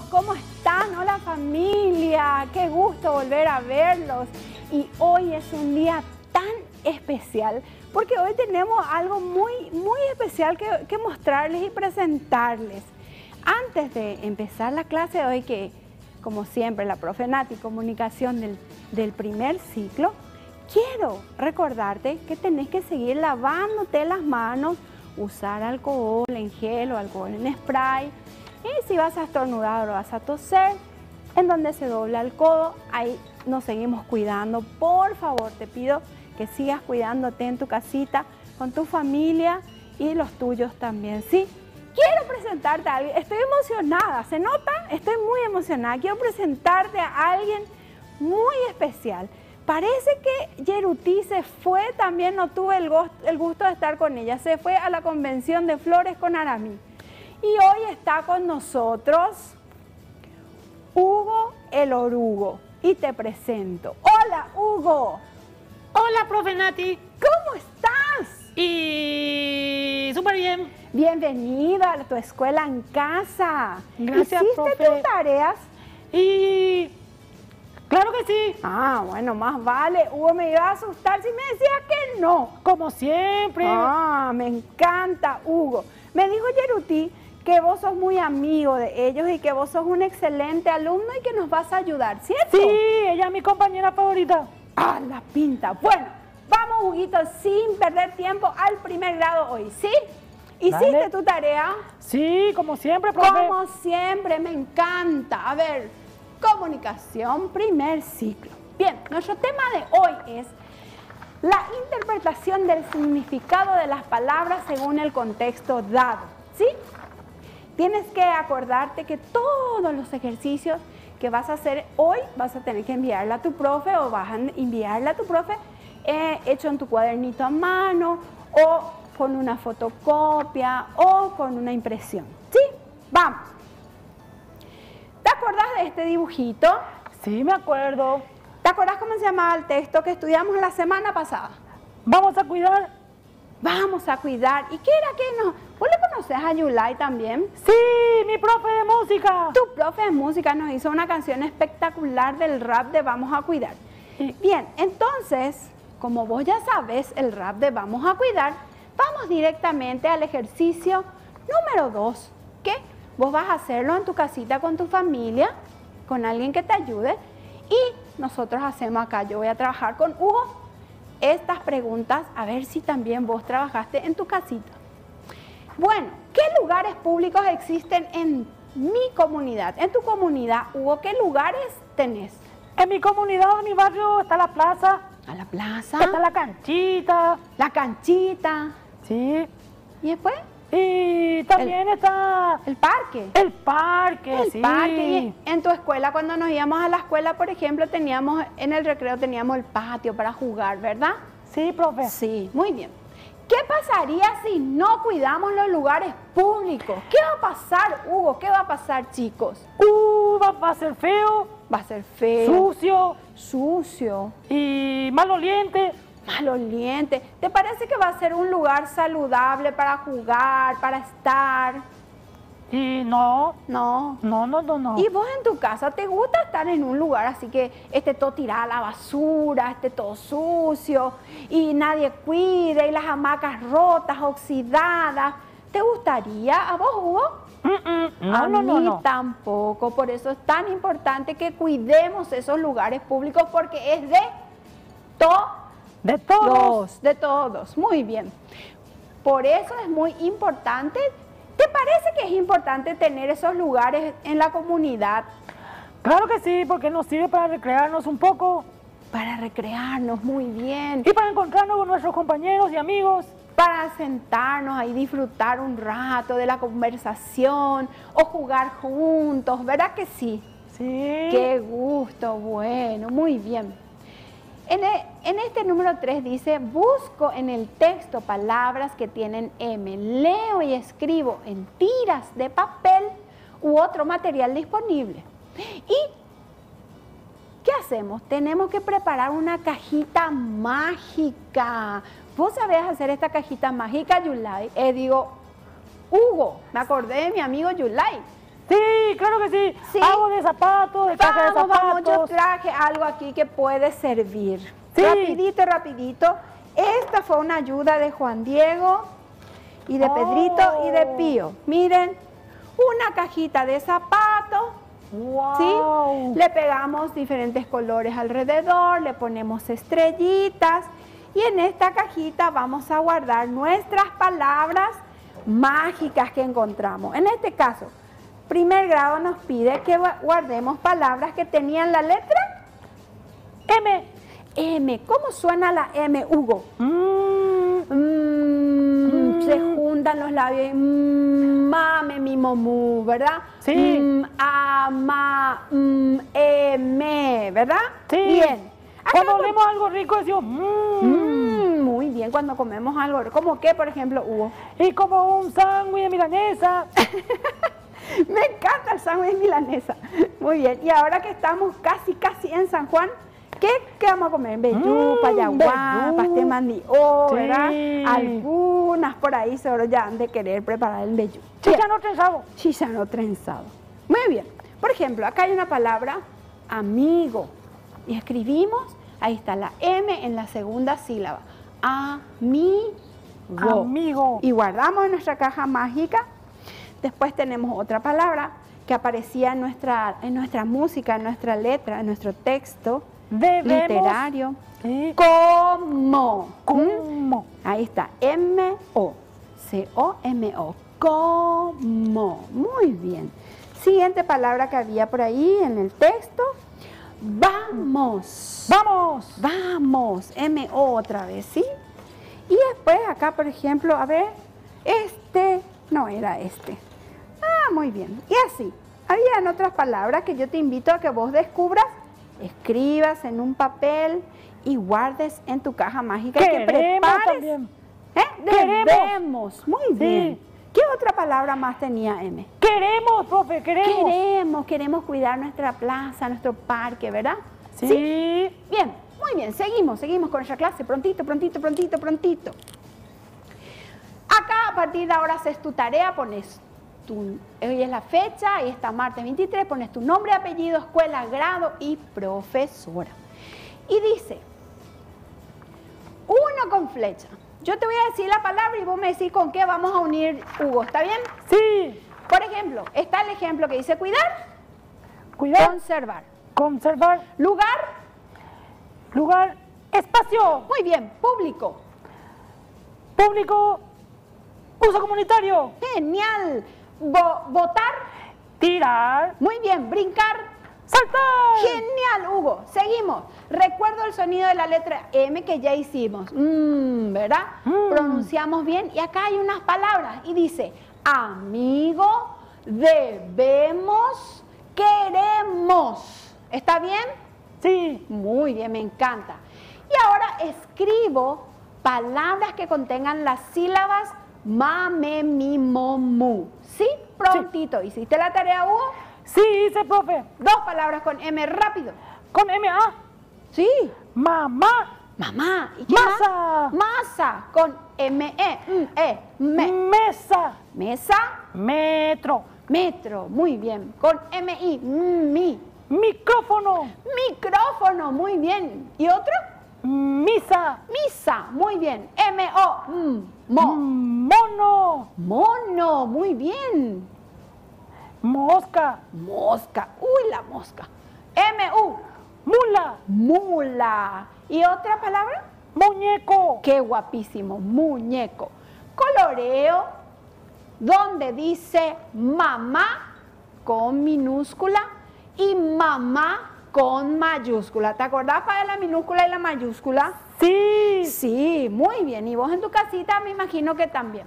¿cómo están? Hola familia, qué gusto volver a verlos. Y hoy es un día tan especial porque hoy tenemos algo muy, muy especial que, mostrarles y presentarles. Antes de empezar la clase de hoy, que como siempre la profe Nati, comunicación del, del primer ciclo, quiero recordarte que tenés que seguir lavándote las manos, usar alcohol en gel o alcohol en spray. Y si vas a estornudar o vas a toser, en donde se dobla el codo, ahí nos seguimos cuidando. Por favor, te pido que sigas cuidándote en tu casita, con tu familia y los tuyos también, ¿sí? Quiero presentarte a alguien, estoy emocionada, ¿se nota? Estoy muy emocionada. Quiero presentarte a alguien muy especial. Parece que Yeruti se fue, también no tuve el, el gusto de estar con ella, se fue a la convención de flores con Aramí. Y hoy está con nosotros Hugo el Orugo. Y te presento. Hola, Hugo. Hola, profe Nati. ¿Cómo estás? Y súper bien. Bienvenida a tu escuela en casa. Gracias, ¿Hiciste tus tareas? Y claro que sí. Ah, bueno, más vale. Hugo me iba a asustar si me decía que no. Como siempre. Ah, me encanta, Hugo. Me dijo Yeruti que vos sos muy amigo de ellos y que vos sos un excelente alumno y que nos vas a ayudar, ¿cierto? Sí, ella es mi compañera favorita. Ah, la pinta. Bueno, vamos, Huguito, sin perder tiempo al primer grado hoy, ¿sí? ¿Hiciste tu tarea? Sí, como siempre, profe. Como siempre, me encanta. A ver, comunicación, primer ciclo. Bien, nuestro tema de hoy es la interpretación del significado de las palabras según el contexto dado, ¿sí? Tienes que acordarte que todos los ejercicios que vas a hacer hoy vas a tener que enviarle a tu profe o vas a enviarle a tu profe eh, hecho en tu cuadernito a mano o con una fotocopia o con una impresión. ¿Sí? Vamos. ¿Te acuerdas de este dibujito? Sí, me acuerdo. ¿Te acuerdas cómo se llamaba el texto que estudiamos la semana pasada? Vamos a cuidar. Vamos a cuidar. ¿Y qué era que no? ¿Vos le conoces a Yulai también? Sí, mi profe de música. Tu profe de música nos hizo una canción espectacular del rap de Vamos a cuidar. Bien, entonces, como vos ya sabes el rap de Vamos a cuidar, vamos directamente al ejercicio número 2, que vos vas a hacerlo en tu casita con tu familia, con alguien que te ayude, y nosotros hacemos acá, yo voy a trabajar con Hugo estas preguntas, a ver si también vos trabajaste en tu casita. Bueno, ¿qué lugares públicos existen en mi comunidad? En tu comunidad, Hugo, ¿qué lugares tenés? En mi comunidad, en mi barrio, está la plaza. ¿A la plaza? Está la canchita. La canchita. Sí. ¿Y después? Y también está... El parque. El parque, el parque. en tu escuela, cuando nos íbamos a la escuela, por ejemplo, teníamos, en el recreo teníamos el patio para jugar, ¿verdad? Sí, profe. Sí, muy bien. ¿Qué pasaría si no cuidamos los lugares públicos? ¿Qué va a pasar, Hugo? ¿Qué va a pasar, chicos? Uh, va a ser feo. Va a ser feo. Sucio. Sucio. Y maloliente maloliente. ¿Te parece que va a ser un lugar saludable para jugar, para estar? Y no. No. No, no, no, no. ¿Y vos en tu casa te gusta estar en un lugar así que esté todo tirado a la basura, esté todo sucio y nadie cuide y las hamacas rotas, oxidadas? ¿Te gustaría a vos, Hugo? no, a no, tampoco. Por eso es tan importante que cuidemos esos lugares públicos porque es de todo de todos. de todos. Muy bien. Por eso es muy importante. ¿Te parece que es importante tener esos lugares en la comunidad? Claro que sí, porque nos sirve para recrearnos un poco. Para recrearnos muy bien. Y para encontrarnos con nuestros compañeros y amigos. Para sentarnos ahí, disfrutar un rato de la conversación o jugar juntos, ¿verdad que sí? Sí. Qué gusto, bueno, muy bien. E, en, este número 3 dice, busco en el texto palabras que tienen M, leo y escribo en tiras de papel u otro material disponible. ¿Y qué hacemos? Tenemos que preparar una cajita mágica. ¿Vos sabés hacer esta cajita mágica, Yulai? Eh, digo, Hugo, me acordé de mi amigo Yulai. Sí, claro que sí. Sí. Hago de zapatos, de caja de Vamos, vamos, yo zapatos. traje algo aquí que puede servir. Sí. Rapidito, rapidito. Esta fue una ayuda de Juan Diego y de Oh. Pedrito y de Pío. Miren, una cajita de zapatos, Wow. ¿sí? Le pegamos diferentes colores alrededor, le ponemos estrellitas y en esta cajita vamos a guardar nuestras palabras mágicas que encontramos. En este caso, primer grado nos pide que gua- guardemos palabras que tenían la letra M. M. ¿Cómo suena la M, Hugo? Mm, Mm, Se juntan los labios. mm, mame, mi, momú, ¿verdad? Sí. Mm, ama, mm, eme, ¿verdad? sí. Bien. Cuando olemos algo rico decimos, mm. Mm, muy bien, cuando comemos algo. ¿Cómo qué, por ejemplo, Hugo? Y como un sándwich de milanesa. Me encanta el sándwich milanesa. Muy bien. Y ahora que estamos casi, casi en San Juan, ¿qué, qué vamos a comer? Bellú, Mm, payaguá, pastel mandío, Sí. ¿verdad? Algunas por ahí seguro ya han de querer preparar el bellú. Bien. Chicha no trenzado. Chícharo trenzado. Muy bien. Por ejemplo, acá hay una palabra amigo. Y escribimos, ahí está la M en la segunda sílaba. Amigo. Amigo. Y guardamos en nuestra caja mágica. Después tenemos otra palabra que aparecía en nuestra, en nuestra música, en nuestra letra, en nuestro texto Debemos. literario. Sí. Como. Como. Ahí está, M-O, C-O-M-O, como. Muy bien. Siguiente palabra que había por ahí en el texto, vamos. Vamos. Vamos, M-O otra vez, ¿sí? Y después acá, por ejemplo, a ver, este, no era este. Ah, muy bien. Y así, habían otras palabras que yo te invito a que vos descubras, escribas en un papel y guardes en tu caja mágica y que Queremos prepares. también. ¿Eh? Queremos. Debemos. Muy Sí. bien. ¿Qué otra palabra más tenía M? Queremos, profe, queremos. Queremos, queremos cuidar nuestra plaza, nuestro parque, ¿verdad? Sí. Bien, muy bien, seguimos, seguimos con nuestra clase, prontito, prontito, prontito, prontito. Acá a partir de ahora haces tu tarea, pones tu, hoy es la fecha, ahí está martes 23, pones tu nombre, apellido, escuela, grado y profesora. Y dice, uno con flecha. Yo te voy a decir la palabra y vos me decís con qué vamos a unir Hugo, ¿está bien? Sí. Por ejemplo, está el ejemplo que dice cuidar, Cuidar. conservar. Conservar. Lugar, Lugar. Espacio. muy bien, público. Público. Uso comunitario. Genial. Vo- votar. Tirar. Muy bien. Brincar. Saltar. Genial, Hugo. Seguimos. Recuerdo el sonido de la letra M que ya hicimos. Mm, ¿Verdad? Mm. Pronunciamos bien. Y acá hay unas palabras. Y dice, amigo, debemos, queremos. ¿Está bien? Sí. Muy bien, me encanta. Y ahora escribo palabras que contengan las sílabas ma, me, mi, mo, mu. ¿Sí? Prontito. ¿Hiciste la tarea, Hugo? Sí, hice, profe. Dos palabras con M, rápido. Con M-A. Sí. Mamá. Mamá. ¿Y qué Masa. más? Masa. Con M-E. Mm, E. Me. Mesa. Mesa. Metro. Metro. Muy bien. Con M-I. mm, Mi. Micrófono. Micrófono. Muy bien. ¿Y otro? Misa. Misa. Muy bien. M-O. mm, Mo. Mono. Mono, muy bien. Mosca. Mosca, uy, la mosca. M-U, Mula. mula. ¿Y otra palabra? Muñeco. Qué guapísimo, muñeco. Coloreo, donde dice mamá con minúscula y mamá con mayúscula. ¿Te acordás para la minúscula y la mayúscula? Sí. Sí, muy bien. Y vos en tu casita me imagino que también.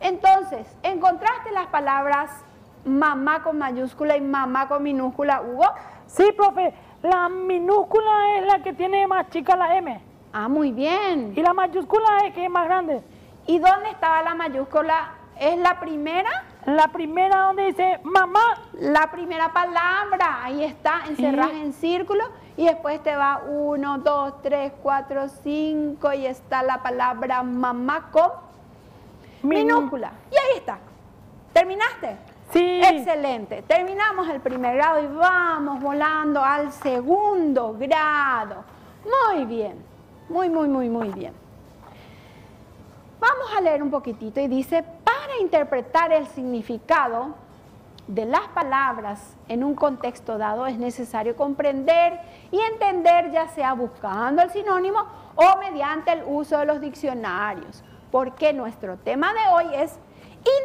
Entonces, ¿encontraste las palabras mamá con mayúscula y mamá con minúscula, Hugo? Sí, profe. La minúscula es la que tiene más chica la M. Ah, muy bien. Y la mayúscula es que es más grande. ¿Y dónde estaba la mayúscula? ¿Es la primera? La primera donde dice mamá. La primera palabra, ahí está, encerrás en círculo y después te va uno, dos, tres, cuatro, cinco y está la palabra mamá con Minú- minúscula. Y ahí está. ¿Terminaste? Sí. Excelente. Terminamos el primer grado y vamos volando al segundo grado. Muy bien. Muy, muy, muy, muy bien. Vamos a leer un poquitito y dice, para interpretar el significado de las palabras en un contexto dado es necesario comprender y entender ya sea buscando el sinónimo o mediante el uso de los diccionarios, porque nuestro tema de hoy es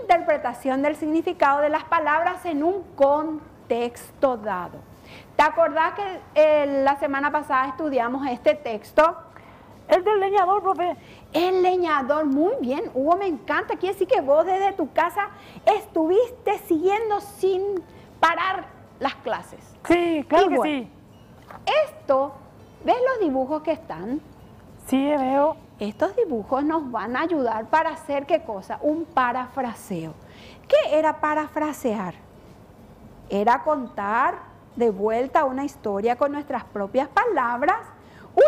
interpretación del significado de las palabras en un contexto dado. ¿Te acordás que eh, la semana pasada estudiamos este texto? El del leñador, profe. El leñador, muy bien, Hugo, me encanta. Quiere decir que vos desde tu casa estuviste siguiendo sin parar las clases. Sí, claro que sí. Esto, ¿ves los dibujos que están? Sí, veo. Estos dibujos nos van a ayudar para hacer qué cosa? Un parafraseo. ¿Qué era parafrasear? Era contar de vuelta una historia con nuestras propias palabras,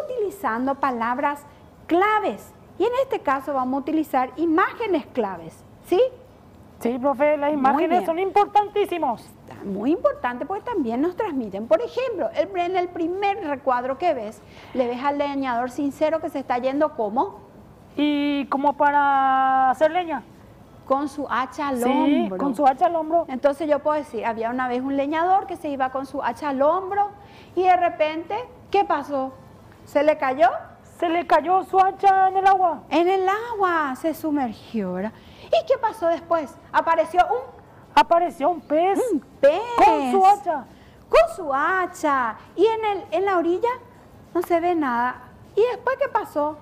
utilizando palabras claves. Y en este caso vamos a utilizar imágenes claves. ¿Sí? Sí, profe, las imágenes son importantísimos. Muy importante porque también nos transmiten. Por ejemplo, el- en el primer recuadro que ves, le ves al leñador sincero que se está yendo como Y como para hacer leña. con su hacha al Sí, hombro. con su hacha al hombro. Entonces yo puedo decir, había una vez un leñador que se iba con su hacha al hombro y de repente, ¿qué pasó? ¿Se le cayó? Se le cayó su hacha en el agua. En el agua, se sumergió, ¿verdad? ¿Y qué pasó después? Apareció un, Apareció un pez un pez. con su hacha. Con su hacha. Y en, el, en la orilla no se ve nada. ¿Y después qué pasó?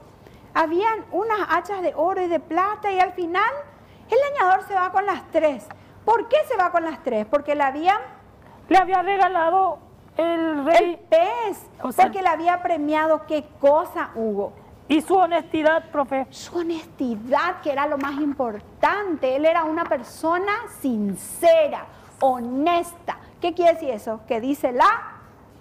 Habían unas hachas de oro y de plata y al final el leñador se va con las tres. ¿Por qué se va con las tres? Porque le habían Le había regalado el el rey pez. O sea- porque le había premiado qué cosa, Hugo. y su honestidad, profe. Su honestidad, que era lo más importante. Él era una persona sincera, honesta. ¿Qué quiere decir eso? Que dice la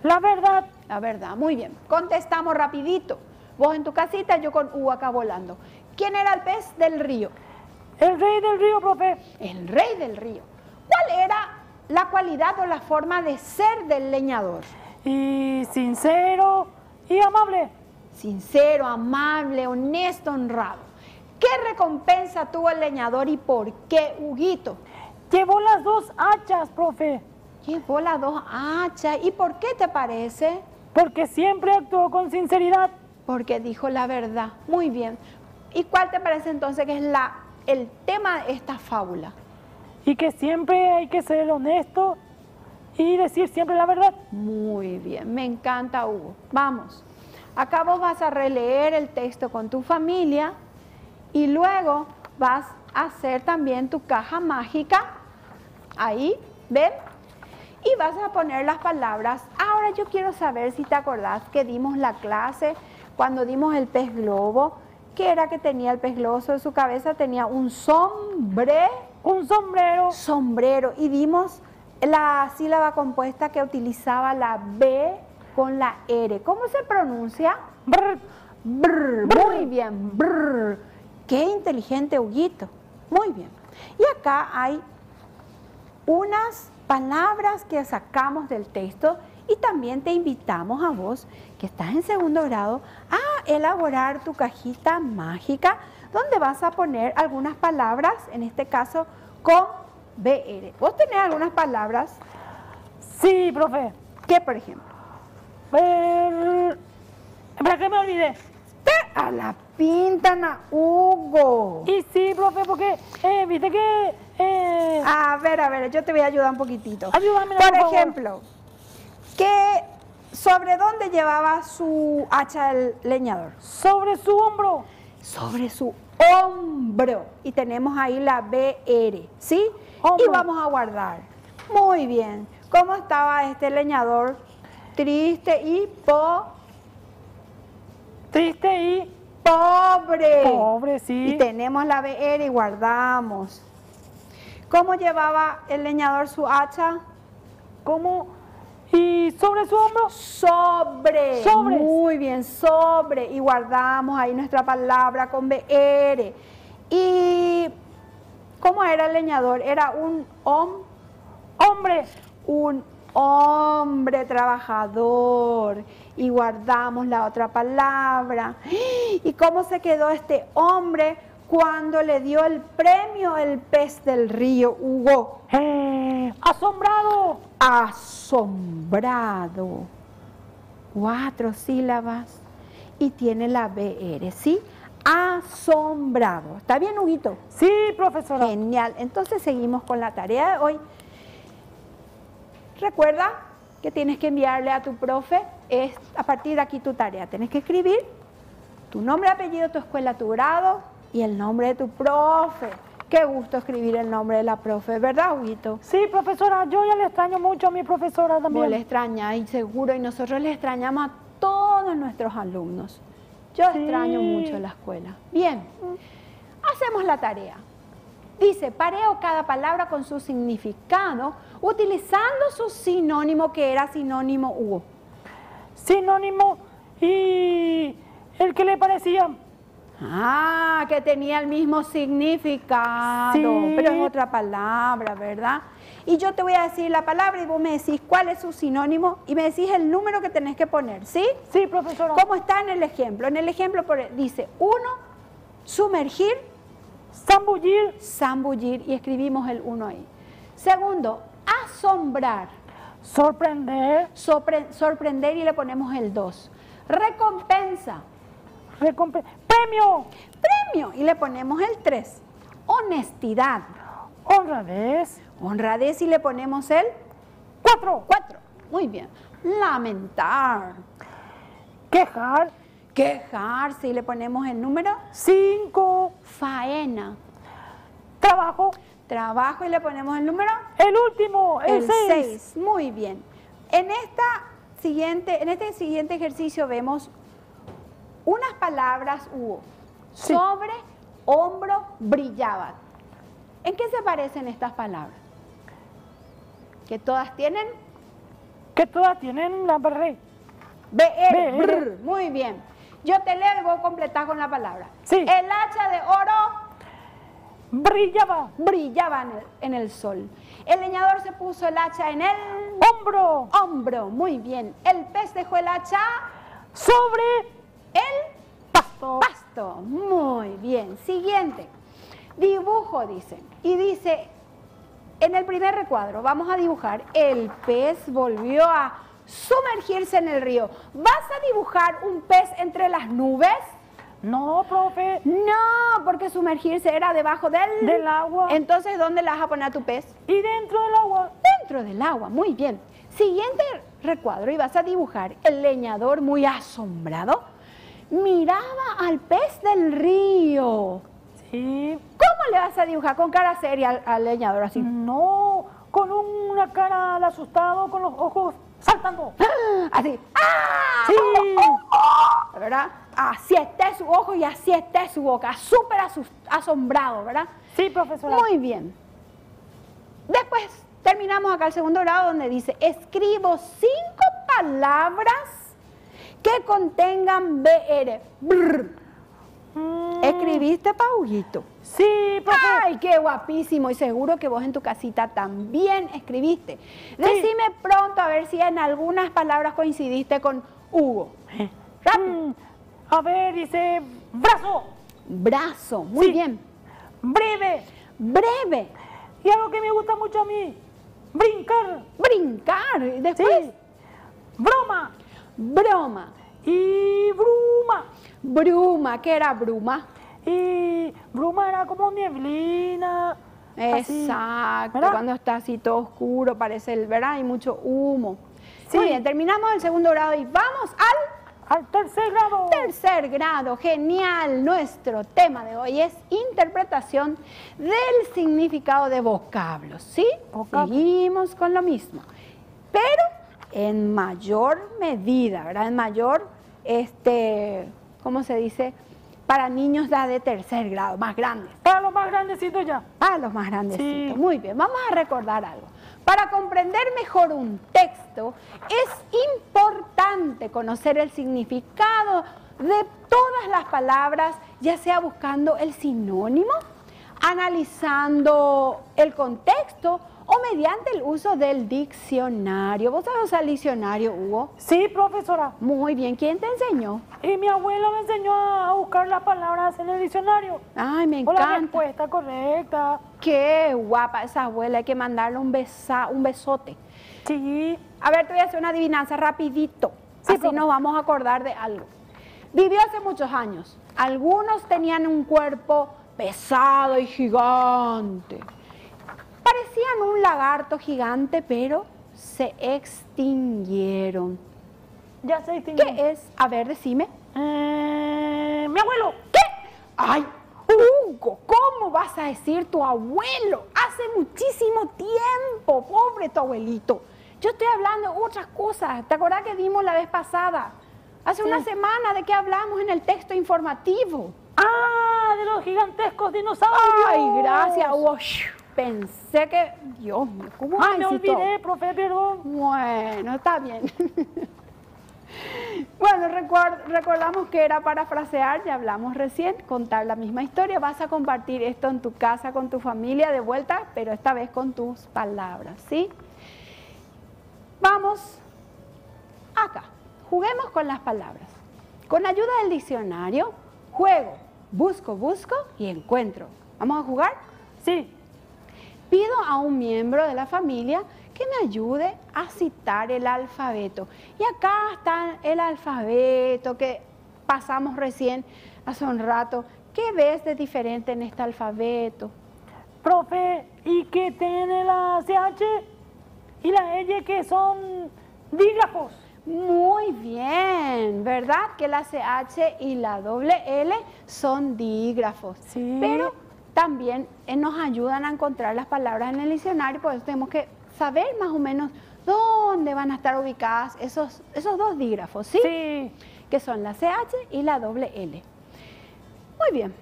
La verdad, La verdad, muy bien. Contestamos rapidito. Vos en tu casita, yo con U acá volando. ¿Quién era el pez del río? el rey del río, profe. El rey del río. ¿Cuál era la cualidad o la forma de ser del leñador? Y sincero y amable. Sincero, amable, honesto, honrado. ¿Qué recompensa tuvo el leñador y por qué, Huguito? Llevó las dos hachas, profe. Llevó las dos hachas. ¿Y por qué te parece? Porque siempre actuó con sinceridad. Porque dijo la verdad. Muy bien. ¿Y cuál te parece entonces que es la, el tema de esta fábula? Y que siempre hay que ser honesto y decir siempre la verdad. Muy bien, me encanta Hugo. Vamos, acá vos vas a releer el texto con tu familia y luego vas a hacer también tu caja mágica. Ahí, ¿ven? Y vas a poner las palabras. Ahora yo quiero saber si te acordás que dimos la clase cuando dimos el pez globo. ¿Qué era que tenía el pez globo sobre su cabeza? Tenía un sombre Un sombrero. sombrero y dimos la sílaba compuesta que utilizaba la B con la R. ¿Cómo se pronuncia? Brr. Brr, muy bien, brr. Qué inteligente, Huguito. Muy bien. Y acá hay unas palabras que sacamos del texto y también te invitamos a vos, que estás en segundo grado, a elaborar tu cajita mágica donde vas a poner algunas palabras, en este caso con BR. ¿Vos tenés algunas palabras? Sí, profe. ¿Qué, por ejemplo? ¿Para qué me olvidé? A la pintana, Hugo. Y sí, profe, porque eh, viste que... eh, A ver, a ver, yo te voy a ayudar un poquitito. Ayúdame, Por por favor. ejemplo, ¿qué, ¿sobre dónde llevaba su hacha el leñador? sobre su hombro. Sobre su hombro. Y tenemos ahí la BR, ¿sí? Y vamos a guardar. Muy bien. ¿Cómo estaba este leñador? Triste y po Triste y pobre. pobre, sí. Y tenemos la BR y guardamos. ¿Cómo llevaba el leñador su hacha? ¿Cómo? Y sobre su hombro. Sobre. Sobres. Muy bien, sobre. Y guardamos ahí nuestra palabra con BR. ¿Y cómo era el leñador? Era un hom- Hombre. Un hombre trabajador. Y guardamos la otra palabra. ¿Y cómo se quedó este hombre cuando le dio el premio el pez del río Hugo? Eh, asombrado. Asombrado. Cuatro sílabas y tiene la BR, ¿sí? Asombrado. ¿Está bien, Huguito? Sí, profesora. Genial. Entonces seguimos con la tarea de hoy. Recuerda que tienes que enviarle a tu profe, es a partir de aquí tu tarea. Tienes que escribir tu nombre, apellido, tu escuela, tu grado y el nombre de tu profe. Qué gusto escribir el nombre de la profe, ¿verdad, Huguito? Sí, profesora, yo ya le extraño mucho a mi profesora Vos también. le extraña y seguro, y nosotros le extrañamos a todos nuestros alumnos. Yo Sí. extraño mucho la escuela. Bien, hacemos la tarea. Dice, pareo cada palabra con su significado utilizando su sinónimo que era sinónimo Hugo. Sinónimo y el que le parecía. Ah, que tenía el mismo significado, Sí. pero es otra palabra, ¿verdad? Y yo te voy a decir la palabra y vos me decís cuál es su sinónimo y me decís el número que tenés que poner, ¿sí? Sí, profesora. ¿Cómo está en el ejemplo? En el ejemplo dice, uno, sumergir, Zambullir. zambullir, y escribimos el uno ahí. Segundo, asombrar, Sorprender. sorprender y le ponemos el dos. Recompensa, Recompe premio. premio y le ponemos el tres. Honestidad, Honradez. honradez y le ponemos el Cuatro. cuatro. Muy bien. Lamentar, Quejar. quejarse y le ponemos el número. Cinco. Faena, Trabajo. trabajo y le ponemos el número. El último. El, El seis. 6. Muy bien. En, esta siguiente, en este siguiente ejercicio vemos palabras hubo. Sí. Sobre, hombro, brillaban. ¿En qué se parecen estas palabras? Que todas tienen Que todas tienen la BR. BR. Muy bien. Yo te leo y vos completás con la palabra. Sí. El hacha de oro Brillaba. brillaba en el, en el sol. El leñador se puso el hacha en el Hombro. hombro. Muy bien. El pez dejó el hacha Sobre. el Pasto. pasto. Muy bien. Siguiente. Dibujo, dice. Y dice, en el primer recuadro, vamos a dibujar, el pez volvió a sumergirse en el río. ¿Vas a dibujar un pez entre las nubes? No, profe. No, porque sumergirse era debajo del... Del agua. Entonces, ¿dónde le vas a poner a tu pez? Y dentro del agua. Dentro del agua, muy bien. Siguiente recuadro y vas a dibujar el leñador muy asombrado. Miraba al pez del río. Sí. ¿Cómo le vas a dibujar con cara seria al, al leñador así? No. Con una cara de asustado, con los ojos saltando. Así. ¡Ah! Sí. ¿Verdad? Así esté su ojo y así esté su boca. Súper asombrado, ¿verdad? Sí, profesora. Muy bien. Después terminamos acá el segundo grado donde dice, escribo cinco palabras que contengan BR. Brr. Mm, ¿Escribiste, Pauguito? Sí, profe. ¡Ay, qué guapísimo! Y seguro que vos en tu casita también escribiste. Decime pronto a ver si en algunas palabras coincidiste con Hugo. Rápido. Mm, A ver, dice brazo, Brazo, muy Sí. bien. breve. Breve, Y algo que me gusta mucho a mí, brincar. brincar. Y Después, Sí. Broma broma. y bruma. Bruma, ¿qué era bruma? Y bruma era como nieblina. así, Exacto, cuando está así todo oscuro, parece el verano, hay mucho humo. Sí. Muy bien, terminamos el segundo grado y vamos al Al tercer grado. tercer grado. Genial, nuestro tema de hoy es interpretación del significado de vocablos, ¿sí? Vocablos. Seguimos con lo mismo, pero en mayor medida, ¿verdad? En mayor, este, ¿cómo se dice? Para niños ya de tercer grado, más grandes. Para los más grandecitos ya. Ah, los más grandecitos. Sí. Muy bien, vamos a recordar algo. Para comprender mejor un texto es importante conocer el significado de todas las palabras, ya sea buscando el sinónimo, analizando el contexto o mediante el uso del diccionario. ¿Vos sabés usar el diccionario, Hugo? Sí, profesora. Muy bien. ¿Quién te enseñó? Y mi abuela me enseñó a buscar las palabras en el diccionario. Ay, me O la encanta. respuesta correcta. Qué guapa esa abuela. Hay que mandarle un, besa, un besote. Sí. A ver, te voy a hacer una adivinanza rapidito. Sí, Así nos vamos a acordar de algo. Vivió hace muchos años. Algunos tenían un cuerpo pesado y gigante. Parecían un lagarto gigante, pero se extinguieron. Ya se distinguió. ¿Qué es? A ver, decime. Eh, mi abuelo. ¿Qué? ¡Ay! Hugo, ¿cómo vas a decir tu abuelo? Hace muchísimo tiempo, pobre tu abuelito. Yo estoy hablando de otras cosas. ¿Te acordás que dimos la vez pasada? Hace una semana de que hablamos en el texto informativo. Ah, de los gigantescos dinosaurios. Ay, gracias, Hugo. Pensé que... Dios mío, ¿cómo Ay, me olvidé, profe, perdón. Bueno, está bien. bueno, recordamos que era parafrasear, ya hablamos recién, contar la misma historia. Vas a compartir esto en tu casa con tu familia de vuelta, pero esta vez con tus palabras, ¿sí? Vamos acá. Juguemos con las palabras. Con ayuda del diccionario, juego, busco, busco y encuentro. ¿Vamos a jugar? Sí. Pido a un miembro de la familia que me ayude a citar el alfabeto. Y acá está el alfabeto que pasamos recién hace un rato. ¿Qué ves de diferente en este alfabeto? Profe, ¿y qué tiene la CH y la L que son dígrafos? Muy bien, ¿verdad? Que la CH y la doble L son dígrafos. Sí. Pero también eh, nos ayudan a encontrar las palabras en el diccionario, por eso tenemos que saber más o menos dónde van a estar ubicadas esos, esos dos dígrafos, ¿sí? Sí. Que son la CH y la doble L. Muy bien.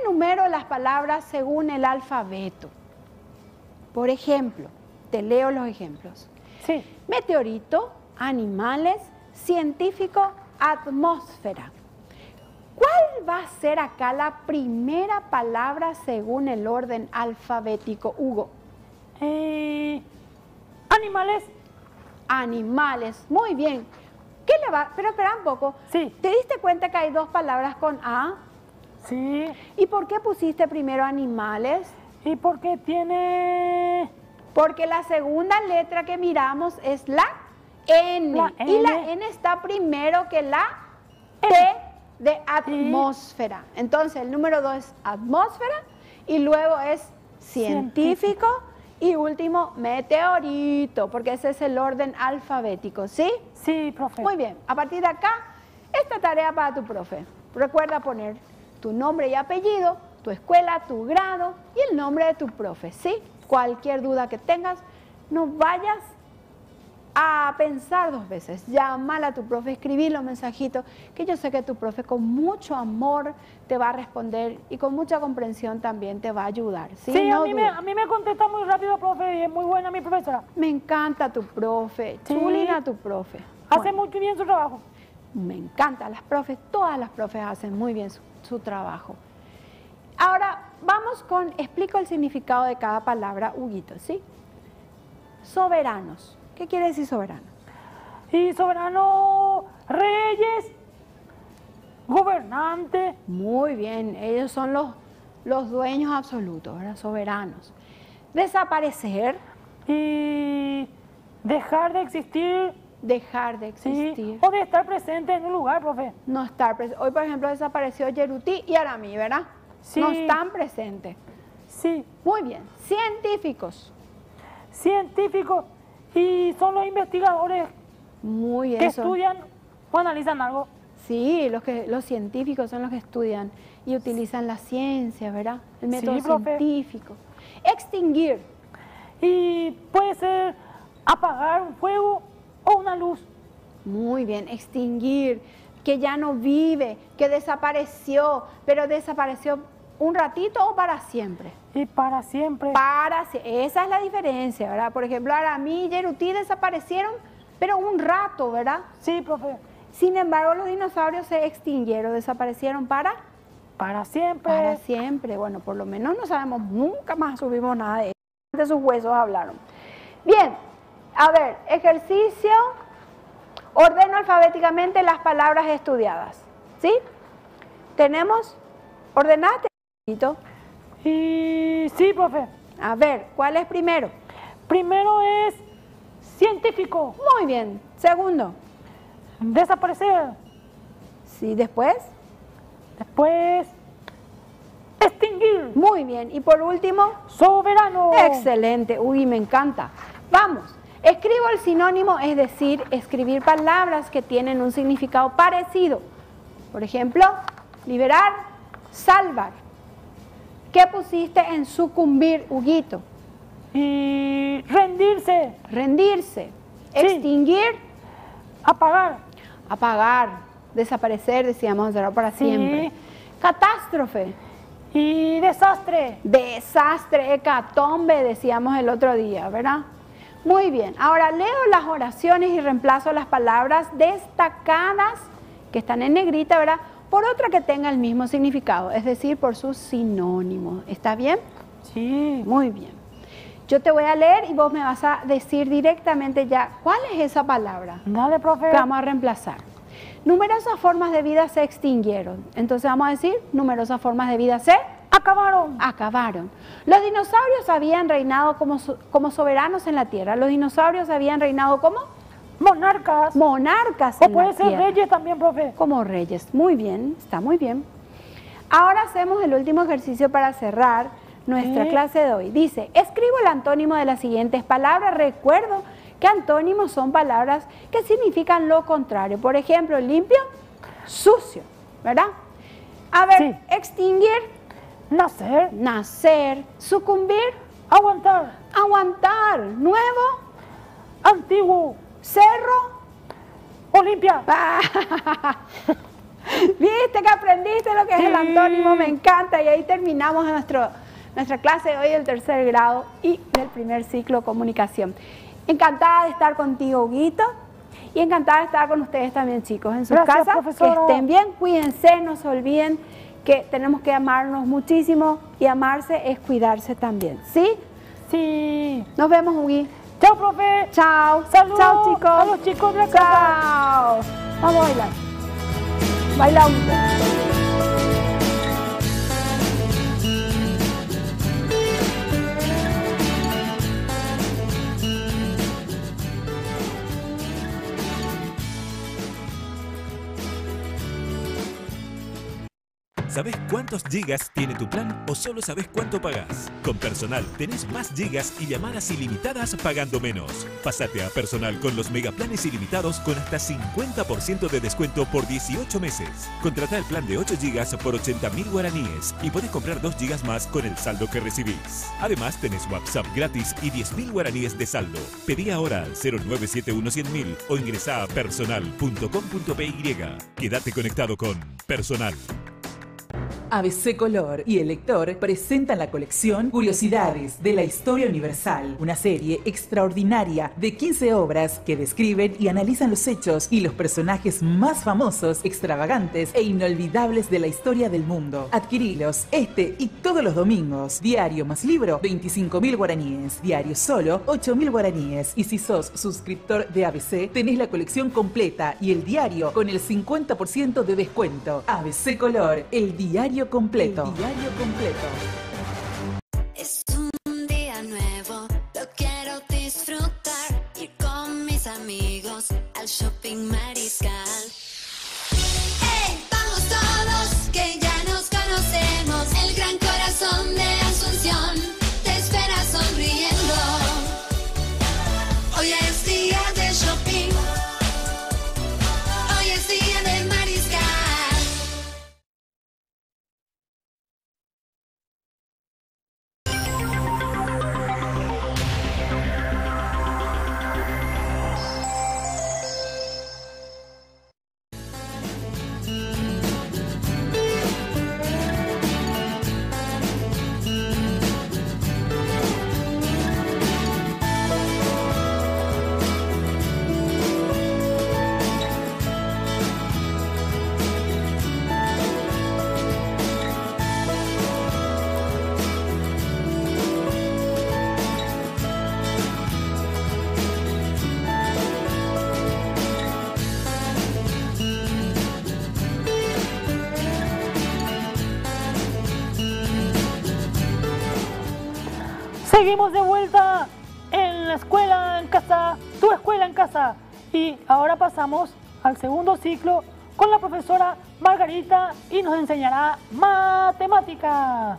Enumero las palabras según el alfabeto. Por ejemplo, te leo los ejemplos. Sí. Meteorito, animales, científico, atmósfera. ¿Cuál va a ser acá la primera palabra según el orden alfabético, Hugo? Eh, animales. Animales. Muy bien. ¿Qué le va? Pero espera un poco. Sí. ¿Te diste cuenta que hay dos palabras con A? Sí. ¿Y por qué pusiste primero animales? ¿Y por qué tiene Porque la segunda letra que miramos es la N. La Y la N. N está primero que la T de atmósfera. Entonces el número dos es atmósfera y luego es científico y último meteorito, porque ese es el orden alfabético, ¿sí? Sí, profe. Muy bien, a partir de acá, esta tarea para tu profe. Recuerda poner tu nombre y apellido, tu escuela, tu grado y el nombre de tu profe, ¿sí? Cualquier duda que tengas, no vayas a pensar dos veces. Llámala a tu profe, escribí los mensajitos, que yo sé que tu profe con mucho amor te va a responder y con mucha comprensión también te va a ayudar, ¿sí? Sí, No a, mí me, dudes. a mí me contesta muy rápido, profe, y es muy buena mi profesora. Me encanta tu profe, Sí. chulina tu profe. Hace Bueno. muy bien su trabajo. Me encanta, las profes, todas las profes hacen muy bien su, su trabajo. Ahora vamos con, explico el significado de cada palabra, Huguito, ¿sí? Soberanos. ¿Qué quiere decir soberano? Y soberano, reyes, gobernante, Muy bien, ellos son los, los dueños absolutos, ¿verdad? Soberanos. Desaparecer, y dejar de existir, dejar de sí, existir, o de estar presente en un lugar, profe. no estar presente. Hoy, por ejemplo, desapareció Yeruti y Aramí, ¿verdad? Sí. No están presentes. Sí, Muy bien, científicos. científicos y son los investigadores Muy que estudian o analizan algo. Sí, los, que, los científicos son los que estudian y utilizan la ciencia, ¿verdad? El método Sí, científico. Extinguir. Y puede ser apagar un fuego o una luz. Muy bien, extinguir. Que ya no vive, que desapareció, pero desapareció un ratito o para siempre. Y para siempre. Para, sie- esa es la diferencia, ¿verdad? Por ejemplo, Aramí y Yerutí desaparecieron, pero un rato, ¿verdad? sí, profe. Sin embargo, los dinosaurios se extinguieron, desaparecieron para Para siempre. Para siempre. Bueno, por lo menos no sabemos, nunca más subimos nada de eso. De sus huesos hablaron. Bien, a ver, ejercicio. Ordeno alfabéticamente las palabras estudiadas. ¿Sí? Tenemos, ordenaste. Y sí, profe. A ver, ¿cuál es primero? Primero es científico. Muy bien. Segundo. Desaparecer. Sí, después. Después, extinguir. Muy bien. Y por último, soberano. Excelente. Uy, me encanta. Vamos. Escribo el sinónimo, es decir, escribir palabras que tienen un significado parecido. Por ejemplo, liberar, salvar. ¿Qué pusiste en sucumbir, Huguito? Y rendirse. Rendirse. Extinguir. Apagar. Apagar. Desaparecer, decíamos, para siempre. Catástrofe. Y desastre. Desastre, hecatombe, decíamos el otro día, ¿verdad? Muy bien. Ahora leo las oraciones y reemplazo las palabras destacadas que están en negrita, ¿verdad? Por otra que tenga el mismo significado, es decir, por su sinónimo. ¿Está bien? Sí. Muy bien. Yo te voy a leer y vos me vas a decir directamente ya cuál es esa palabra. Dale, profe. Que vamos a reemplazar. Numerosas formas de vida se extinguieron. Entonces vamos a decir, numerosas formas de vida se acabaron. Acabaron. Los dinosaurios habían reinado como, como soberanos en la Tierra. Los dinosaurios habían reinado como monarcas. Monarcas. O puede ser reyes también, profe. Como reyes. Muy bien, está muy bien. Ahora hacemos el último ejercicio para cerrar nuestra clase de hoy. Dice, escribo el antónimo de las siguientes palabras. Recuerdo que antónimos son palabras que significan lo contrario. Por ejemplo, limpio, sucio, ¿verdad? A ver, extinguir. Nacer. Nacer. Sucumbir. Aguantar. Aguantar. Nuevo. Antiguo. Cerro. Olimpia. Viste que aprendiste lo que es el antónimo, me encanta. Y ahí terminamos nuestro, nuestra clase de hoy del tercer grado y del primer ciclo comunicación. Encantada de estar contigo, Huguito. Y encantada de estar con ustedes también, chicos, en sus casas. Que estén bien, cuídense, no se olviden que tenemos que amarnos muchísimo y amarse es cuidarse también. ¿Sí? Sí. Nos vemos, Huguito. Chao, profe. Chao. Saludos. Chao, chicos. A los chicos de Chao. Vamos a bailar. Baila ¿Sabes cuántos gigas tiene tu plan o solo sabes cuánto pagas? Con Personal tenés más gigas y llamadas ilimitadas pagando menos. Pásate a Personal con los megaplanes ilimitados con hasta 50% de descuento por 18 meses. Contrata el plan de 8 gigas por 80.000 guaraníes y podés comprar 2 gigas más con el saldo que recibís. Además tenés WhatsApp gratis y 10.000 guaraníes de saldo. Pedí ahora al 0971 o ingresa a personal.com.py. Quédate conectado con Personal. ABC Color y El Lector presentan la colección Curiosidades de la Historia Universal, una serie extraordinaria de 15 obras que describen y analizan los hechos y los personajes más famosos, extravagantes e inolvidables de la historia del mundo. Adquirilos este y todos los domingos. Diario más libro, 25.000 guaraníes. Diario solo, 8.000 guaraníes. Y si sos suscriptor de ABC, tenés la colección completa y el diario con el 50% de descuento. ABC Color, el diario completo. El diario completo. Es un día nuevo, lo quiero disfrutar. Ir con mis amigos al shopping mariscal. Ahora pasamos al segundo ciclo con la profesora Margarita y nos enseñará matemáticas.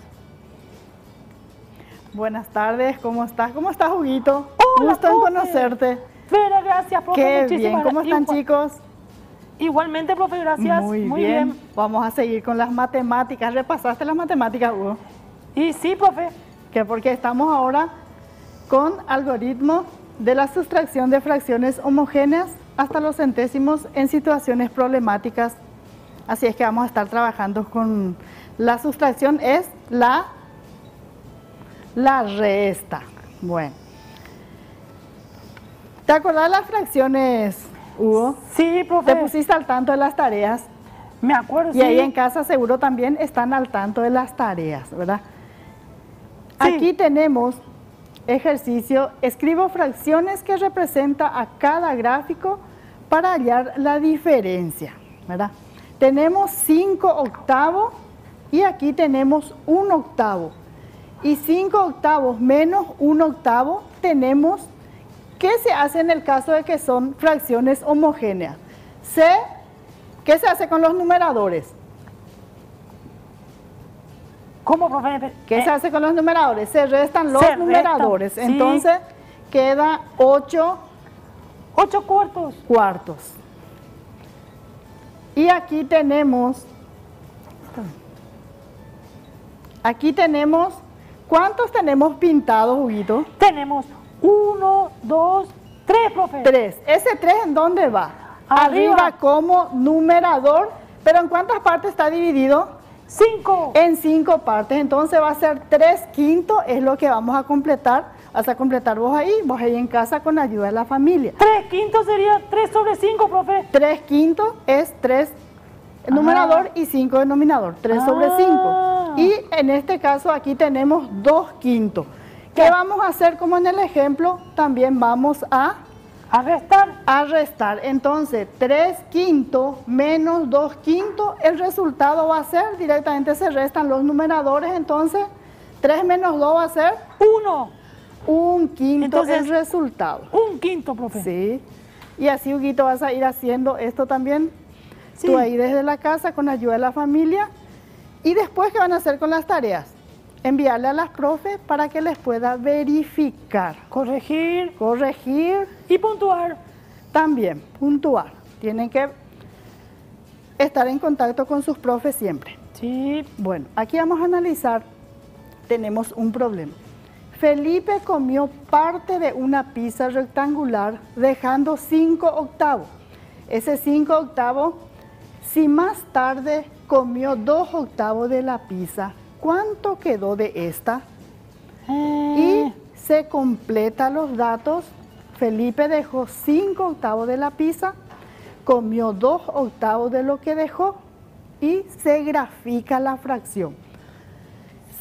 Buenas tardes, ¿cómo estás? ¿Cómo estás, Huguito? Hola, Gusto en profe. conocerte. Pero gracias, profe. Qué muchísimas bien, ¿cómo están chicos? Igualmente, profe, gracias. Muy, bien. Vamos a seguir con las matemáticas. ¿Repasaste las matemáticas, Hugo? Y sí, profe. Que porque estamos ahora con algoritmo de la sustracción de fracciones homogéneas hasta los centésimos en situaciones problemáticas. Así es que vamos a estar trabajando con la sustracción es la la resta. Bueno. ¿Te acordás de las fracciones, Hugo? Sí, profe. Te pusiste al tanto de las tareas Me acuerdo, y sí. ahí en casa seguro también están al tanto de las tareas, ¿verdad? Sí. Aquí tenemos ejercicio, escribo fracciones que representa a cada gráfico para hallar la diferencia, ¿verdad? Tenemos 5 octavos y aquí tenemos 1 octavo. Y 5 octavos menos 1 octavo tenemos, ¿qué se hace en el caso de que son fracciones homogéneas? Se, ¿Qué se hace con los numeradores? ¿Cómo, profe? ¿Qué Eh, se hace con los numeradores? Se restan los Se restan, numeradores. sí. Entonces queda 8 Ocho cuartos. cuartos. Y aquí tenemos, aquí tenemos, ¿cuántos tenemos pintados, Huguito? Tenemos uno, dos, tres, profe. Tres. ¿Ese tres en dónde va? Arriba. Arriba como numerador, pero ¿en cuántas partes está dividido? Cinco. En cinco partes, entonces va a ser 3 quintos, es lo que vamos a completar. Vas a completar vos ahí, vos ahí en casa con ayuda de la familia. Tres quintos sería tres sobre cinco, profe. 3 quintos es 3 numerador y 5 denominador, 3 sobre Ah. 5. Y en este caso aquí tenemos 2 quintos. ¿Qué vamos a hacer como en el ejemplo? También vamos a, A restar. a restar. Entonces, 3 quintos menos 2 quintos, el resultado va a ser, directamente se restan los numeradores, entonces 3 menos 2 va a ser Uno. Un quinto Entonces- el resultado. Un quinto, profe. Sí. Y así, Huguito, vas a ir haciendo esto también. Sí. Tú ahí desde la casa con ayuda de la familia. Y después, ¿qué van a hacer con las tareas? Enviarle a las profes para que les pueda verificar, Corregir corregir, y puntuar. también puntuar. Tienen que estar en contacto con sus profes siempre. Sí. Bueno, aquí vamos a analizar, tenemos un problema. Felipe comió parte de una pizza rectangular dejando 5 octavos. Ese 5 octavos, si más tarde comió 2 octavos de la pizza, ¿cuánto quedó de esta? Eh, Y se completa los datos. Felipe dejó 5 octavos de la pizza, comió 2 octavos de lo que dejó y se grafica la fracción.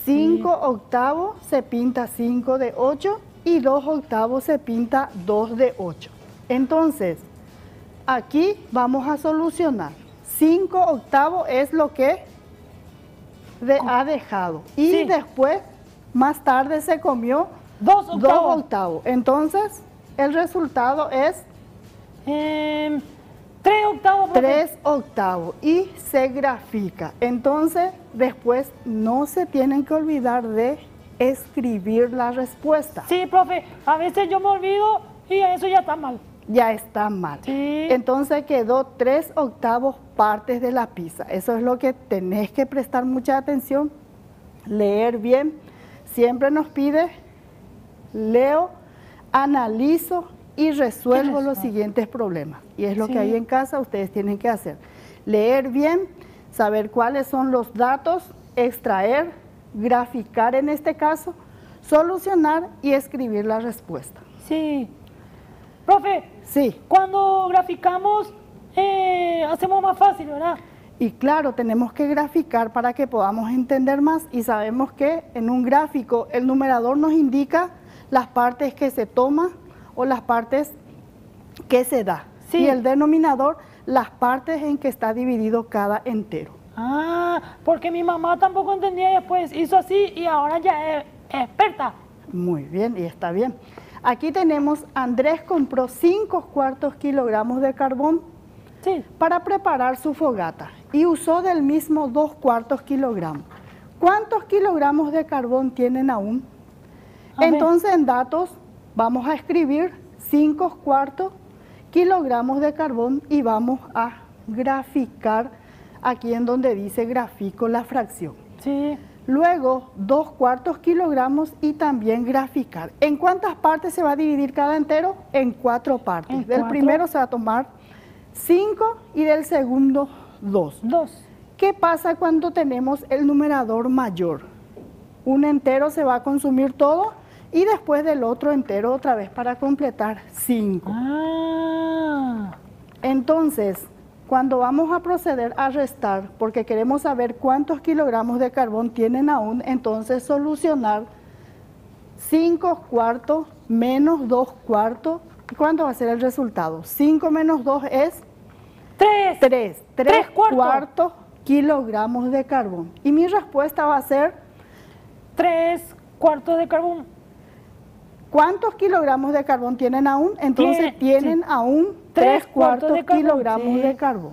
5 octavos se pinta 5 de 8 y 2 octavos se pinta 2 de 8. Entonces, aquí vamos a solucionar. 5 octavos es lo que de- ha dejado. Y Sí. después, más tarde se comió dos 2 octavos. octavos. Entonces, el resultado es Eh, tres octavos, profe. 3 octavos y se grafica. Entonces, después no se tienen que olvidar de escribir la respuesta. Sí, profe. A veces yo me olvido y eso ya está mal. Ya está mal. Sí. Entonces quedó 3 octavos partes de la pizza. Eso es lo que tenés que prestar mucha atención, leer bien. Siempre nos pide, leo, analizo y resuelvo los siguientes problemas. Y es lo Sí. que ahí en casa ustedes tienen que hacer. Leer bien, saber cuáles son los datos, extraer, graficar en este caso, solucionar y escribir la respuesta. Sí. Profe, Sí, cuando graficamos, eh, hacemos más fácil, ¿verdad? Y claro, tenemos que graficar para que podamos entender más y sabemos que en un gráfico el numerador nos indica las partes que se toma o las partes que se da. Sí. Y el denominador las partes en que está dividido cada entero. Ah, porque mi mamá tampoco entendía y después hizo así y ahora ya es experta. Muy bien, y está bien. Aquí tenemos, Andrés compró 5 cuartos kilogramos de carbón Sí. para preparar su fogata y usó del mismo 2 cuartos kilogramos. ¿Cuántos kilogramos de carbón tienen aún? Entonces en datos vamos a escribir 5 cuartos kilogramos de carbón y vamos a graficar aquí en donde dice grafico la fracción. Sí. Luego, 2 cuartos kilogramos y también graficar. ¿En cuántas partes se va a dividir cada entero? En cuatro partes. En del cuatro. primero se va a tomar 5 y del segundo 2. Dos. ¿Qué pasa cuando tenemos el numerador mayor? Un entero se va a consumir todo y después del otro entero otra vez para completar 5. Ah. Entonces, cuando vamos a proceder a restar, porque queremos saber cuántos kilogramos de carbón tienen aún, entonces solucionar 5 cuartos menos 2 cuartos. ¿Y ¿Cuánto va a ser el resultado? 5 menos 2 es Tres. 3. 3 Tres cuartos. cuartos kilogramos de carbón. Y mi respuesta va a ser, Tres cuartos de carbón. ¿Cuántos kilogramos de carbón tienen aún? Entonces Tiene- tienen sí. aún Tres 3 cuartos cuartos de kilogramos sí. de carbón.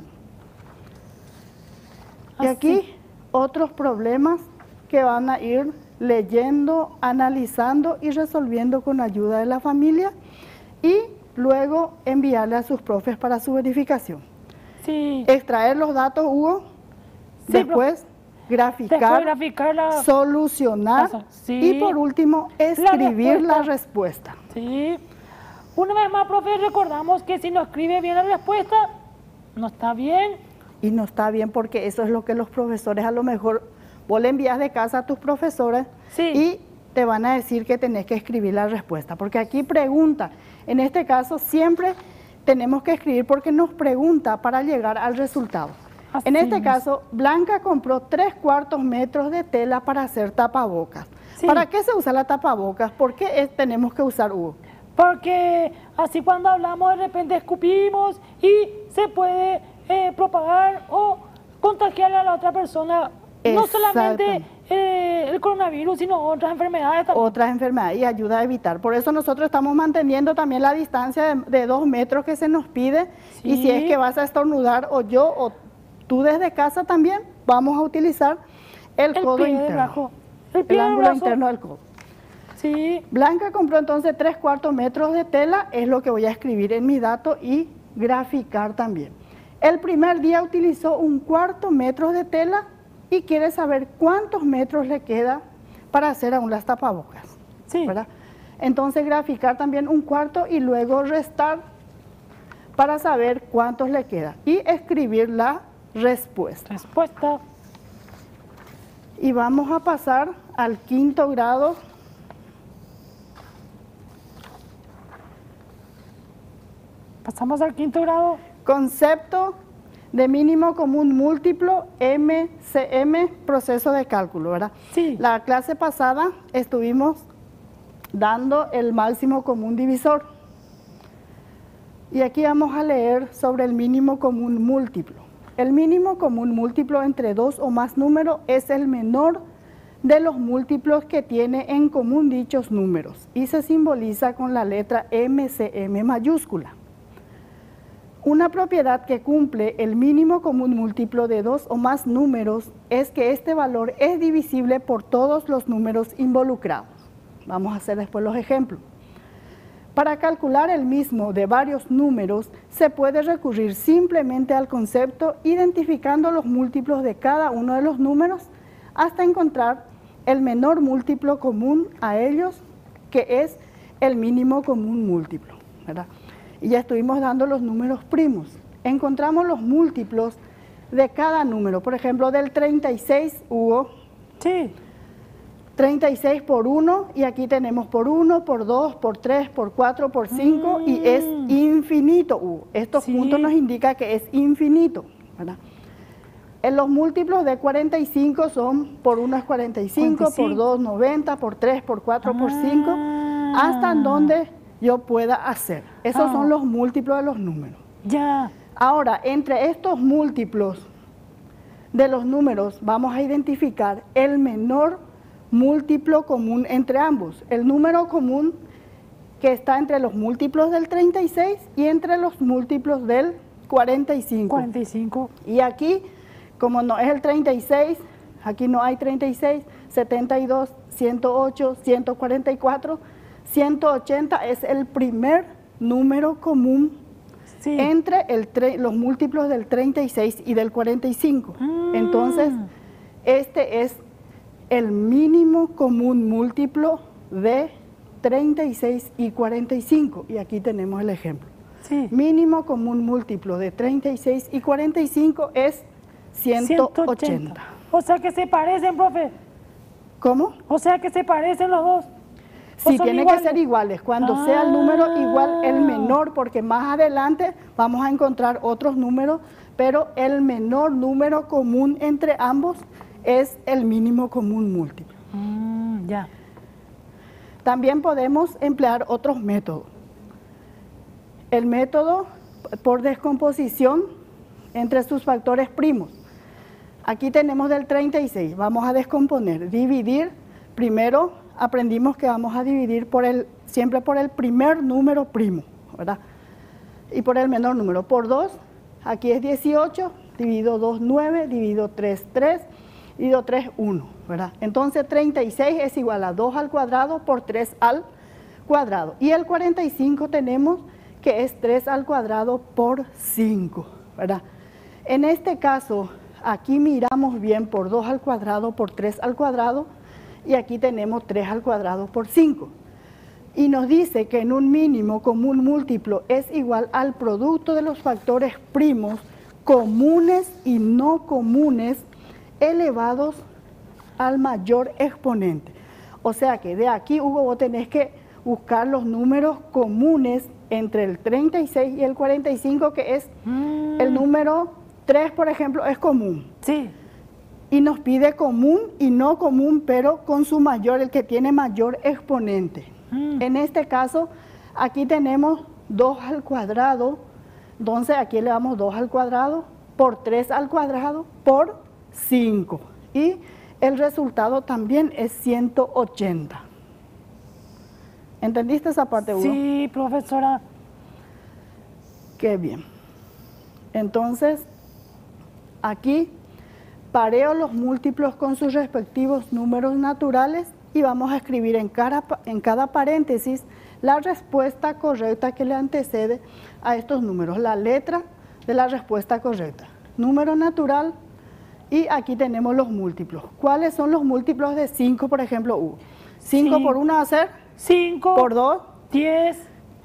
Y Así. aquí otros problemas que van a ir leyendo, analizando y resolviendo con ayuda de la familia y luego enviarle a sus profes para su verificación. Sí. Extraer los datos, Hugo, Sí, después graficar, Después graficar la... solucionar sí. y por último escribir la respuesta. respuesta. Sí. Una vez más, profe, recordamos que si no escribe bien la respuesta, no está bien. Y no está bien porque eso es lo que los profesores a lo mejor, vos le envías de casa a tus profesores Sí. y te van a decir que tenés que escribir la respuesta. Porque aquí pregunta, en este caso siempre tenemos que escribir porque nos pregunta para llegar al resultado. Así en este es. caso, Blanca compró tres cuartos metros de tela para hacer tapabocas. Sí. ¿Para qué se usa la tapabocas? ¿Por qué es- tenemos que usar Hugo? Porque así cuando hablamos de repente escupimos y se puede eh, propagar o contagiar a la otra persona. No solamente eh, el coronavirus, sino otras enfermedades también. otras enfermedades y ayuda a evitar. Por eso nosotros estamos manteniendo también la distancia de, de dos metros que se nos pide. Y si es que vas a estornudar o yo o tú desde casa también, vamos a utilizar el, el codo interno. El ángulo brazo. interno del codo. Sí. Blanca compró entonces tres cuartos metros de tela, es lo que voy a escribir en mi dato y graficar también. El primer día utilizó un cuarto metro de tela y quiere saber cuántos metros le queda para hacer aún las tapabocas. Sí. ¿verdad? Entonces graficar también un cuarto y luego restar para saber cuántos le queda y escribir la respuesta. Respuesta. Y vamos a pasar al quinto grado. Pasamos al quinto grado. Concepto de mínimo común múltiplo, MCM, proceso de cálculo, ¿verdad? Sí. La clase pasada estuvimos dando el máximo común divisor. Y aquí vamos a leer sobre el mínimo común múltiplo. El mínimo común múltiplo entre dos o más números es el menor de los múltiplos que tiene en común dichos números y se simboliza con la letra MCM mayúscula. Una propiedad que cumple el mínimo común múltiplo de dos o más números es que este valor es divisible por todos los números involucrados. Vamos a hacer después los ejemplos. Para calcular el mismo de varios números, se puede recurrir simplemente al concepto identificando los múltiplos de cada uno de los números hasta encontrar el menor múltiplo común a ellos, que es el mínimo común múltiplo. Y ya estuvimos dando los números primos. Encontramos los múltiplos de cada número. Por ejemplo, del 36 hubo Sí. 36 por 1 y aquí tenemos por 1, por 2, por 3, por 4, por 5 y es Mm. infinito. U. Estos Sí. puntos nos indican que es infinito. ¿verdad? En los múltiplos de 45 son por 1 es 45, 45. por 2 90, por 3, por 4, por 5, Ah. hasta en donde yo pueda hacer. Esos Ah. son los múltiplos de los números. Ya. Ahora, entre estos múltiplos de los números vamos a identificar el menor múltiplo común entre ambos. El número común que está entre los múltiplos del 36 y entre los múltiplos del 45. 45. Y aquí, como no es el 36, aquí no hay 36, 72, 108, 144, 180 es el primer número común Sí. entre el los múltiplos del 36 y del 45. Mm. Entonces, este es el mínimo común múltiplo de 36 y 45. Y aquí tenemos el ejemplo. Sí. Mínimo común múltiplo de 36 y 45 es 180. O sea que se parecen, profe. ¿Cómo? O sea que se parecen los dos. ¿O Sí, tienen iguales? que ser iguales. Cuando sea el número igual, el Ah. menor, porque más adelante vamos a encontrar otros números, pero el menor número común entre ambos es el mínimo común múltiplo. Mm, ya. También podemos emplear otros métodos. El método por descomposición entre sus factores primos. Aquí tenemos del 36, vamos a descomponer, dividir. Primero aprendimos que vamos a dividir por el, siempre por el primer número primo, ¿verdad? Y por el menor número. Por 2, aquí es 18, divido 2, 9, divido 3, 3, divido 3, 1, ¿verdad? Entonces 36 es igual a 2 al cuadrado por 3 al cuadrado. Y el 45 tenemos que es 3 al cuadrado por 5, ¿verdad? En este caso, aquí miramos bien por 2 al cuadrado por 3 al cuadrado y aquí tenemos 3 al cuadrado por 5. Y nos dice que en un mínimo común múltiplo es igual al producto de los factores primos comunes y no comunes elevados al mayor exponente. O sea que de aquí, Hugo, vos tenés que buscar los números comunes entre el 36 y el 45, que es Mm, el número 3, por ejemplo, es común. Sí. Y nos pide común y no común, pero con su mayor, el que tiene mayor exponente. Mm. En este caso, aquí tenemos 2 al cuadrado, entonces aquí le damos 2 al cuadrado por 3 al cuadrado por 5. Y el resultado también es 180. ¿Entendiste esa parte, Hugo? Sí, profesora. Qué bien. Entonces, aquí pareo los múltiplos con sus respectivos números naturales y vamos a escribir en cada, pa- en cada paréntesis la respuesta correcta que le antecede a estos números, la letra de la respuesta correcta. Número natural y aquí tenemos los múltiplos. ¿Cuáles son los múltiplos de 5, por ejemplo, Hugo? 5 Sí. por 1 va a ser 5, por 2, 10,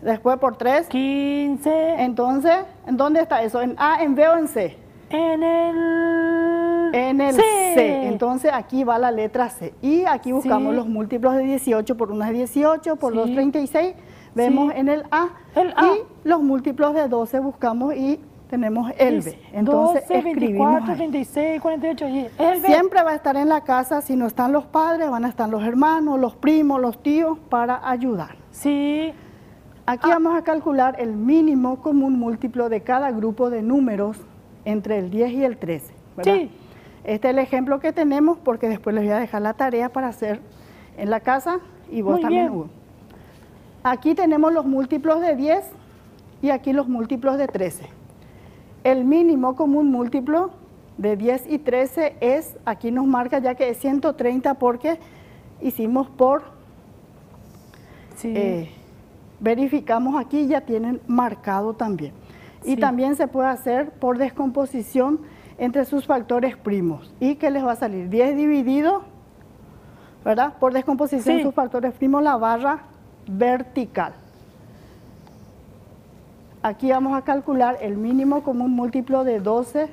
después por 3, 15. entonces, ¿en dónde está eso? ¿En A, en B o en C? En el. En el C. Entonces aquí va la letra C. Y aquí buscamos Sí. los múltiplos de 18 por 1 es 18, por 2 Sí. 36. Vemos Sí. en el A. El A. Y los múltiplos de 12 buscamos y tenemos el B. Entonces 12, escribimos 24, ahí. 36, 48. Y es el B. Siempre va a estar en la casa, si no están los padres, van a estar los hermanos, los primos, los tíos para ayudar. Sí. Aquí vamos a calcular el mínimo común múltiplo de cada grupo de números entre el 10 y el 13. ¿verdad? Sí. Este es el ejemplo que tenemos porque después les voy a dejar la tarea para hacer en la casa y vos Muy también, bien. Hugo. Aquí tenemos los múltiplos de 10 y aquí los múltiplos de 13. El mínimo común múltiplo de 10 y 13 es, aquí nos marca ya que es 130 porque hicimos por Sí. eh, verificamos aquí, ya tienen marcado también. Y también se puede hacer por descomposición entre sus factores primos. ¿Y qué les va a salir? 10 dividido, ¿verdad? Por descomposición Sí. sus factores primos, la barra vertical. Aquí vamos a calcular el mínimo común múltiplo de 12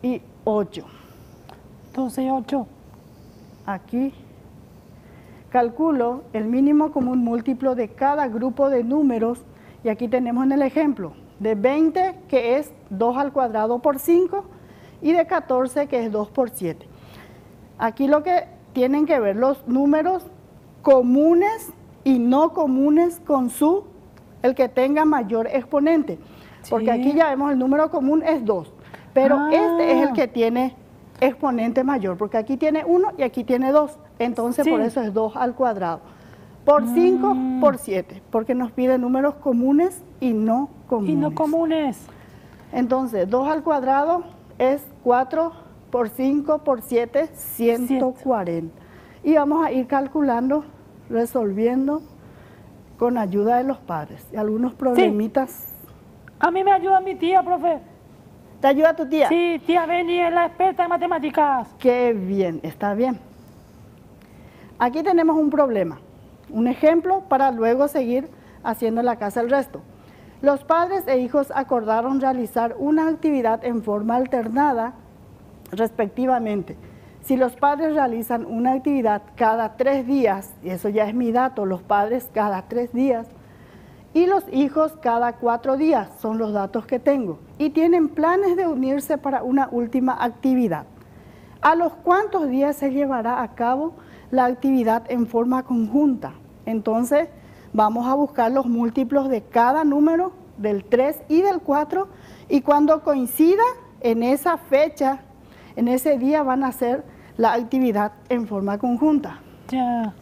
y 8. 12 y 8. Aquí calculo el mínimo común múltiplo de cada grupo de números y aquí tenemos en el ejemplo de 20 que es 2 al cuadrado por 5 y de 14 que es 2 por 7. Aquí lo que tienen que ver los números comunes y no comunes con su, el que tenga mayor exponente. Porque Sí. aquí ya vemos el número común es 2, pero este es el Ah. que tiene exponente mayor, porque aquí tiene 1 y aquí tiene 2. Entonces, por Sí. eso es 2 al cuadrado. Por 5, Mm. por 7, porque nos pide números comunes y no comunes. Y no comunes. Entonces, 2 al cuadrado es 4 por 5 por 7, 140. Y vamos a ir calculando, resolviendo con ayuda de los padres. Y algunos problemitas. A mí me ayuda mi tía, profe. ¿Te ayuda tu tía? Sí, tía Beni es la experta en matemáticas. Qué bien, está bien. Aquí tenemos un problema, un ejemplo para luego seguir haciendo en la casa el resto. Los padres e hijos acordaron realizar una actividad en forma alternada respectivamente. Si los padres realizan una actividad cada tres días, y eso ya es mi dato, los padres cada tres días, y los hijos cada cuatro días, son los datos que tengo, y tienen planes de unirse para una última actividad. ¿A los cuántos días se llevará a cabo la actividad en forma conjunta? Entonces, vamos a buscar los múltiplos de cada número, del 3 y del 4, y cuando coincida en esa fecha, en ese día van a hacer la actividad en forma conjunta. Ya.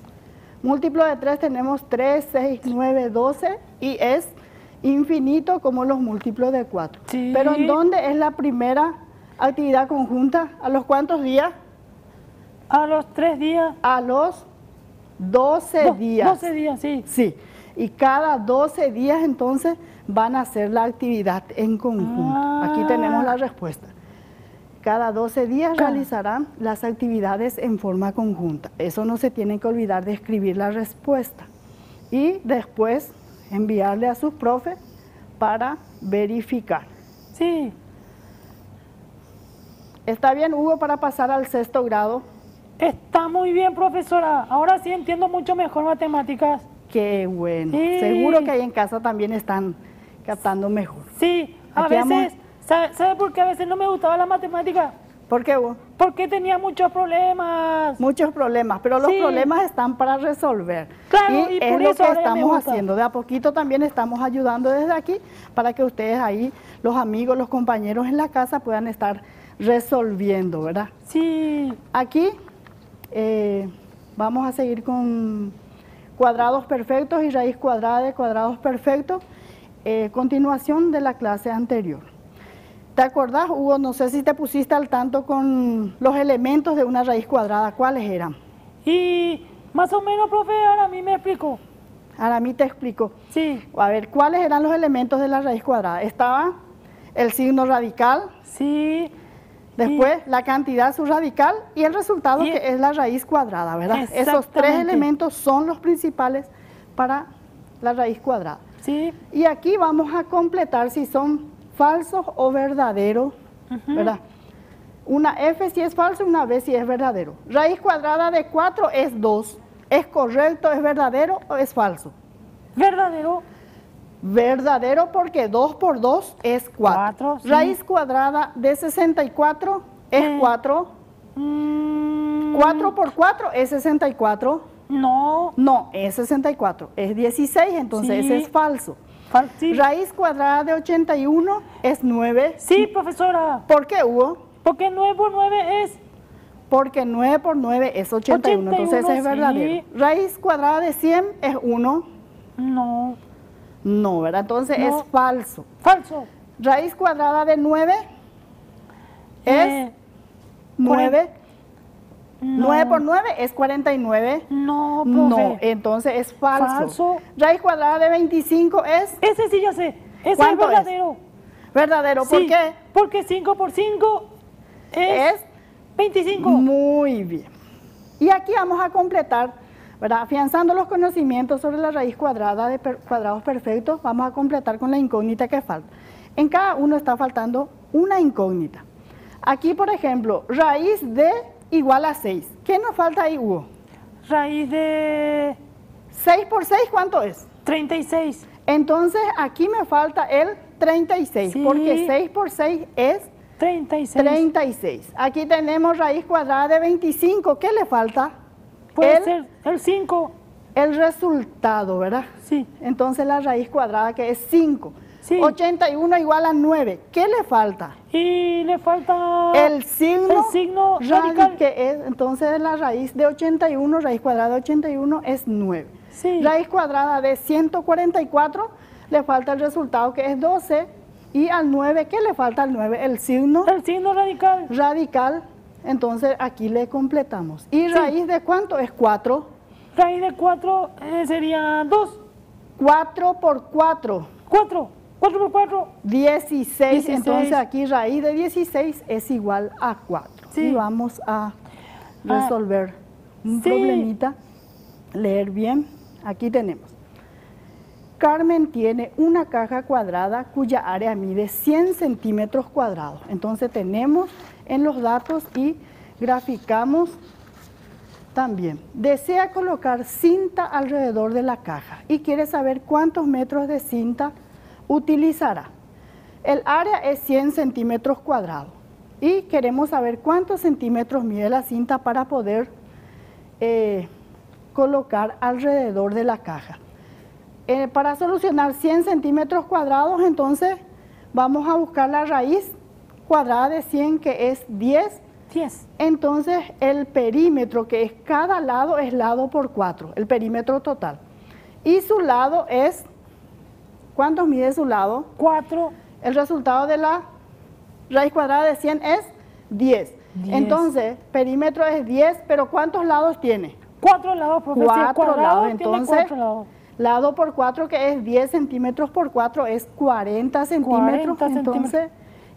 Múltiplo de 3 tenemos 3, 6, 9, 12 y es infinito como los múltiplos de 4. Sí. Pero ¿en dónde es la primera actividad conjunta? ¿A los cuántos días? A los tres días. A los 12 do- días. 12 días, sí. Sí, y cada 12 días entonces van a hacer la actividad en conjunto. Aquí Ah. tenemos la respuesta. Cada 12 días realizarán las actividades en forma conjunta. Eso no se tiene que olvidar de escribir la respuesta. Y después enviarle a sus profes para verificar. Sí. ¿Está bien, Hugo, para pasar al sexto grado? Está muy bien, profesora. Ahora sí entiendo mucho mejor matemáticas. Qué bueno. Sí. Seguro que ahí en casa también están captando mejor. Sí, a Aquí vamos. ¿Sabe, sabe por qué a veces no me gustaba la matemática? ¿Por qué, Hugo? Porque tenía muchos problemas. Muchos problemas, pero los Sí. problemas están para resolver. Claro, y, y es por lo eso que estamos haciendo. De a poquito también estamos ayudando desde aquí para que ustedes ahí, los amigos, los compañeros en la casa puedan estar resolviendo, ¿verdad? Sí, Aquí eh, vamos a seguir con cuadrados perfectos y raíz cuadrada de cuadrados perfectos. eh, continuación de la clase anterior. ¿Te acordás, Hugo? No sé si te pusiste al tanto con los elementos de una raíz cuadrada. ¿Cuáles eran? y más o menos, profe, ahora a mí me explico. Ahora a mí te explico. Sí, A ver, ¿cuáles eran los elementos de la raíz cuadrada? Estaba el signo radical, sí, después la cantidad subradical y el resultado Y- que es la raíz cuadrada, ¿verdad? Esos tres elementos son los principales para la raíz cuadrada. sí, Y aquí vamos a completar si son falsos o verdaderos, ¿verdad? Una F si es falso, una B si es verdadero. Raíz cuadrada de 4 es 2. ¿Es correcto, es verdadero o es falso? verdadero. Verdadero porque 2 por 2 es 4. Cuatro, sí. Raíz cuadrada de 64 es Eh. 4. Mm, 4 por 4 es 64. No, No, es 64. Es 16, entonces Sí. ese es falso. Sí. Raíz cuadrada de 81 es 9. Sí, profesora, ¿Por qué, Hugo? porque 9 por 9 es Porque 9 por 9 es 81, entonces ese es 81, verdadero. sí. Raíz cuadrada de 100 es 1. no, No, ¿verdad? Entonces No. es falso. falso. Raíz cuadrada de 9 es Eh, 9. No, 9 por 9 es 49. No, No, profe. entonces es falso. Falso. Raíz cuadrada de 25 es Ese sí ya sé. Ese es ¿Cuánto es? verdadero. verdadero. ¿Por Sí, qué? Porque 5 por 5 es, Es 25. Muy bien. Y aquí vamos a completar, ¿verdad? Afianzando los conocimientos sobre la raíz cuadrada de per- cuadrados perfectos, vamos a completar con la incógnita que falta. En cada uno está faltando una incógnita. Aquí, por ejemplo, raíz de igual a 6. ¿Qué nos falta ahí, Hugo? Raíz de 6 por 6, ¿cuánto es? 36. Entonces, aquí me falta el 36, Sí. porque 6 por 6 es 36. 36. Aquí tenemos raíz cuadrada de 25. ¿Qué le falta? Puede el- ser el 5. El resultado, ¿verdad? Sí. Entonces la raíz cuadrada que es 5. Sí. 81 igual a 9. ¿Qué le falta? Y le falta El signo, el signo radi- radical. que es, entonces la raíz de 81, raíz cuadrada de 81 es 9. Sí. Raíz cuadrada de 144 le falta el resultado que es 12 y al 9, ¿qué le falta al 9? El signo El signo radical. radical, entonces aquí le completamos. ¿Y raíz de cuánto? Es 4. Raíz de 4 sería 2. 4 por 4, 4. 4 por 4. 16. 16. Entonces aquí raíz de 16 es igual a 4. Sí. Y vamos a resolver un sí. problemita, leer bien. Aquí tenemos. Carmen tiene una caja cuadrada cuya área mide 100 centímetros cuadrados. Entonces tenemos en los datos y graficamos también. Desea colocar cinta alrededor de la caja y quiere saber cuántos metros de cinta utilizará. El área es 100 centímetros cuadrados y queremos saber cuántos centímetros mide la cinta para poder eh, colocar alrededor de la caja. Eh, para solucionar 100 centímetros cuadrados, entonces vamos a buscar la raíz cuadrada de 100 que es 10 10. entonces el perímetro, que es cada lado, es lado por 4, el perímetro total. Y su lado es, ¿cuántos mide su lado? 4. El resultado de la raíz cuadrada de 100 es 10. 10. Entonces, perímetro es 10, pero ¿cuántos lados tiene? 4 lados, profe. Si es Cuatro cuadrado, lados, tiene entonces, cuatro lados. lado por 4, que es 10 centímetros por 4, es 40 centímetros. 40 entonces,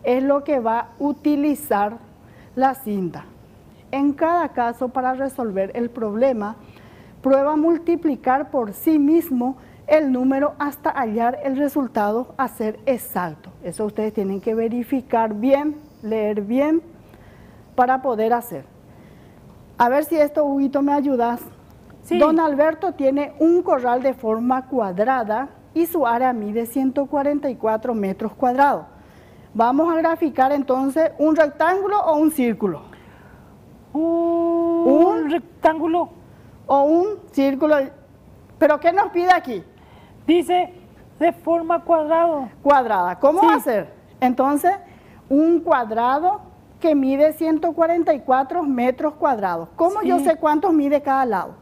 es lo que va a utilizar la cinta. En cada caso, para resolver el problema, prueba a multiplicar por sí mismo el número hasta hallar el resultado a ser exacto. Eso ustedes tienen que verificar bien, leer bien, para poder hacer. A ver si esto, Huguito, me ayudas. Sí. Don Alberto tiene un corral de forma cuadrada y su área mide 144 metros cuadrados. Vamos a graficar entonces un rectángulo o un círculo. Un, Un- rectángulo. O un círculo. ¿Pero qué nos pide aquí? Dice de forma cuadrado. Cuadrada. ¿Cómo Sí. va a ser? Entonces, un cuadrado que mide 144 metros cuadrados. ¿Cómo yo sé cuántos mide cada lado?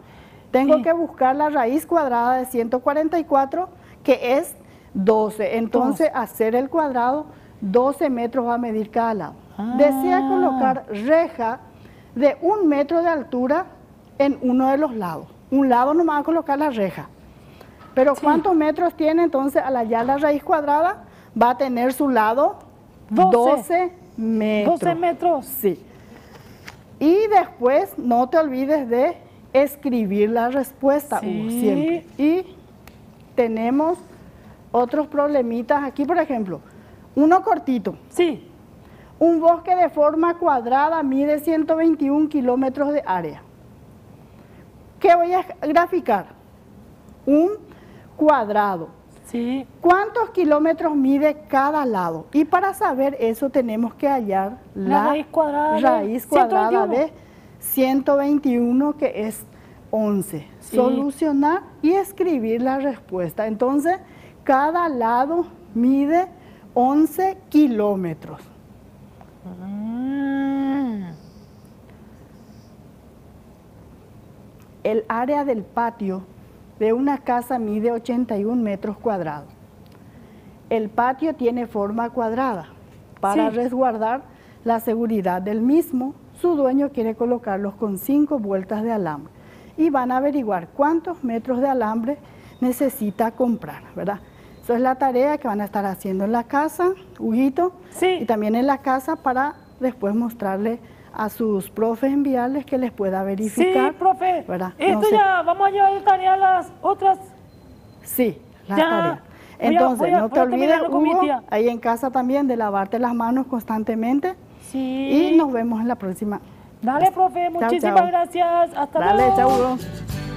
Tengo Sí. que buscar la raíz cuadrada de 144, que es 12. Entonces, hacer el cuadrado, 12 metros va a medir cada lado. Desea Ah. colocar reja de un metro de altura en uno de los lados. Un lado nomás va a colocar la reja. Pero ¿cuántos metros tiene? Entonces, al hallar la raíz cuadrada, va a tener su lado 12, 12. metros. 12 metros. Sí. Y después, no te olvides de escribir la respuesta, Sí. Hugo, siempre. Y tenemos otros problemitas aquí, por ejemplo, uno cortito. Sí. Un bosque de forma cuadrada mide 121 kilómetros de área. ¿Qué voy a graficar? Un cuadrado. Sí. ¿Cuántos kilómetros mide cada lado? Y para saber eso tenemos que hallar La la, raíz cuadrada de raíz cuadrada 121. de 121 que es 11. Sí. Solucionar y escribir la respuesta. Entonces, cada lado mide 11 kilómetros. Mm. El área del patio de una casa mide 81 metros cuadrados. El patio tiene forma cuadrada. Para Sí. resguardar la seguridad del mismo, su dueño quiere colocarlos con cinco vueltas de alambre y van a averiguar cuántos metros de alambre necesita comprar, ¿verdad? Eso es la tarea que van a estar haciendo en la casa, Huguito, Sí. y también en la casa para después mostrarle a sus profes, enviarles que les pueda Sí, verificar. profe. ¿verdad? Esto No sé. ya, vamos a llevar tarea las otras. Sí, la Ya. tarea. Voy a- Entonces, voy a- no te a olvides, Hugo, ahí en casa también, de lavarte las manos constantemente. Sí. Y nos vemos en la próxima. Dale, profe. Chao, Muchísimas chao. gracias. Hasta Dale, luego. chao, Hugo.